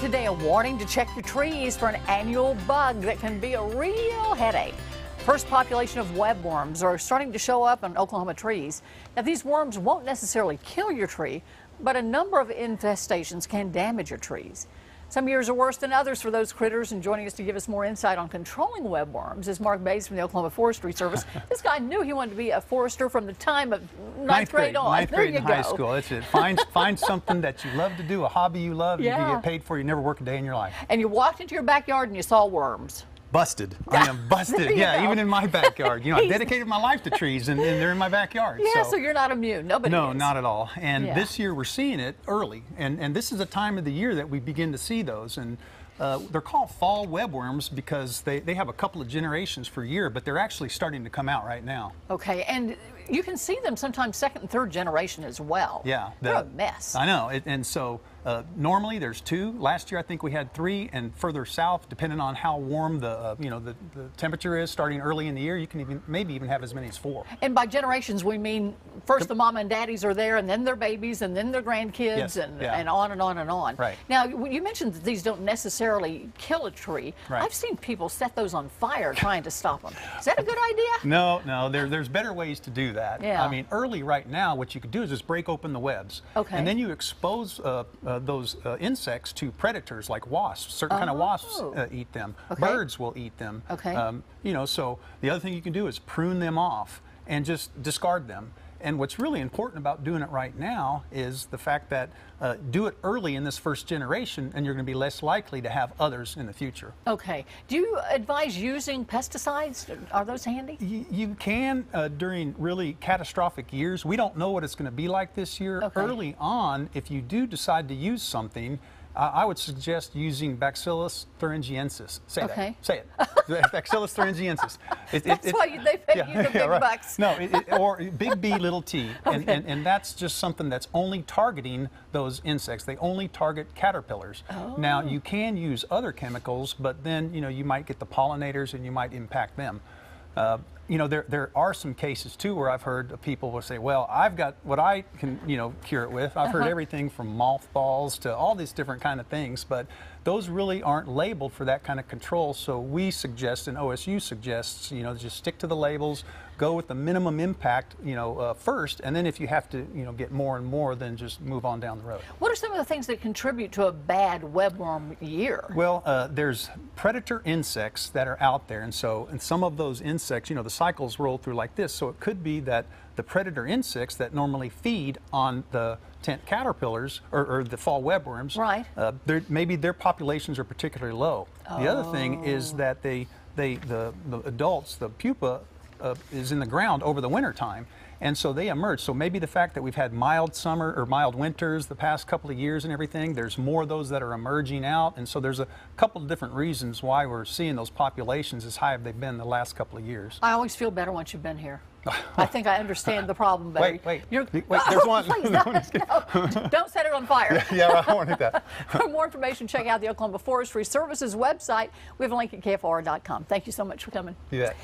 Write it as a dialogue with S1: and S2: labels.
S1: Today, a warning to check your trees for an annual bug that can be a real headache. First population of webworms are starting to show up on Oklahoma trees. Now, these worms won't necessarily kill your tree, but a number of infestations can damage your trees. Some years are worse than others for those critters, and joining us to give us more insight on controlling webworms is Mark Bays from the Oklahoma Forestry Service. this guy knew he wanted to be a forester from the time of ninth,
S2: ninth
S1: grade,
S2: grade
S1: on.
S2: Ninth
S1: there
S2: grade
S1: you
S2: in
S1: go.
S2: high school. That's it. Find find something that you love to do, a hobby you love, you
S1: Yeah.
S2: can get paid for. You never work a day in your life.
S1: And you walked into your backyard and you saw worms.
S2: Busted. I am busted. Yeah,
S1: go.
S2: even in my backyard. You know, I dedicated my life to trees, and, and they're in my backyard.
S1: Yeah, so, you're not immune. Nobody
S2: No,
S1: is.
S2: not at all. And
S1: Yeah.
S2: this year we're seeing it early, and and this is the time of the year that we begin to see those. And uh, they're called fall webworms because they, they have a couple of generations per year, but they're actually starting to come out right now.
S1: Okay, and you can see them sometimes second and third generation as well.
S2: Yeah,
S1: They're a mess.
S2: I know, it, and so uh, normally there's two. Last year I think we had three, and further south, depending on how warm the uh, you know the, the temperature is, starting early in the year, you can even maybe even have as many as four.
S1: And by generations, we mean first the mom and daddies are there, and then their babies, and then their grandkids,
S2: Yes,
S1: and,
S2: yeah.
S1: and on and on and on.
S2: Right.
S1: Now, you you mentioned that these don't necessarily kill a tree.
S2: Right.
S1: I've seen people set those on fire trying to stop them. Is that a good idea?
S2: No, no, there, there's better ways to do that.
S1: Yeah.
S2: I mean, early right now, what you could do is just break open the webs.
S1: Okay.
S2: And then you expose uh, uh, those uh, insects to predators like wasps. Certain kind of wasps
S1: Oh.
S2: uh, eat them.
S1: Okay.
S2: Birds will eat them.
S1: Okay.
S2: Um, you know, so the other thing you can do is prune them off and just discard them. And what's really important about doing it right now is the fact that uh, do it early in this first generation, and you're going to be less likely to have others in the future.
S1: Okay. Do you advise using pesticides? Are those handy?
S2: Y- You can uh, during really catastrophic years. We don't know what it's going to be like this year.
S1: Okay.
S2: Early on, if you do decide to use something, uh, I would suggest using Bacillus thuringiensis. Say
S1: Okay.
S2: that. Say it. Bacillus thuringiensis. It,
S1: That's why you- they pay you the big bucks.
S2: No, it, it- or big B, little t. And,
S1: Okay.
S2: and, and that's just something that's only targeting those insects. They only target caterpillars. Now,
S1: Oh.
S2: you can use other chemicals, but then, you know, you might get the pollinators and you might impact them. Uh, you know, there, there are some cases too where I've heard people will say, well, I've got what I can, you know, cure it with. I've heard
S1: Uh-huh.
S2: everything from mothballs to all these different kind of things, but those really aren't labeled for that kind of control. So we suggest, and OSU suggests, you know, just stick to the labels, go with the minimum impact, you know, uh, first, and then if you have to, you know, get more and more, then just move on down the road.
S1: What are some of the things that contribute to a bad webworm year?
S2: Well, uh, there's predator insects that are out there, and so and some of those insects, you know, the cycles roll through like this. So it could be that the predator insects that normally feed on the tent caterpillars or, or the fall webworms,
S1: Right.
S2: Uh, maybe their populations are particularly low. The other thing is that they, they the, the adults, the pupa, uh, is in the ground over the winter time. And so they emerge. So maybe the fact that we've had mild summer or mild winters the past couple of years and everything, there's more of those that are emerging out. And so there's a couple of different reasons why we're seeing those populations as high as they've been the last couple of years.
S1: I always feel better once you've been here. I think I understand the problem better.
S2: Wait, wait.
S1: You're,
S2: Wait, there's one.
S1: Please,
S2: No,
S1: no,
S2: I'm just kidding.
S1: no. don't set it on fire.
S2: yeah, I wanted that.
S1: For more information, check out the Oklahoma Forestry Services website. We have a link at KFOR.com. Thank you so much for coming.
S2: Bet.